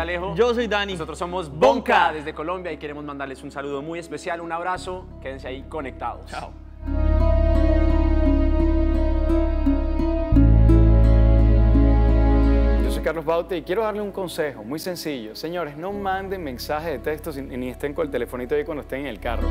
Alejo. Yo soy Dani. Nosotros somos Bonca. Desde Colombia y queremos mandarles un saludo muy especial, un abrazo. Quédense ahí conectados. Chao. Yo soy Carlos Baute y quiero darle un consejo muy sencillo. Señores, no manden mensajes de texto ni estén con el telefonito ahí cuando estén en el carro.